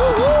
Woo!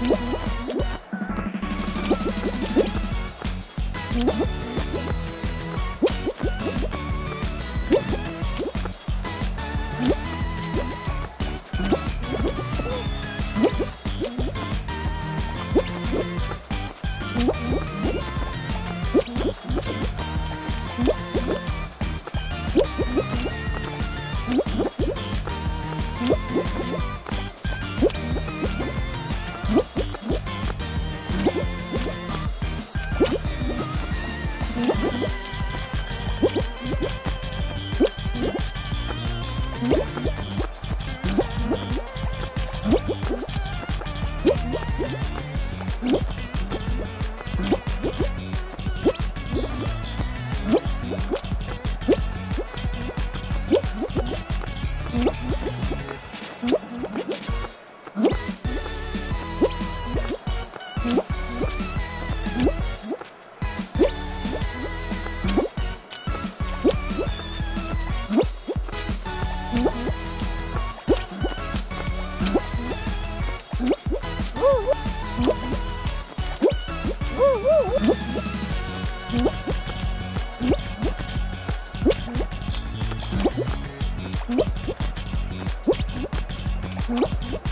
Uhum. Mm-hmm.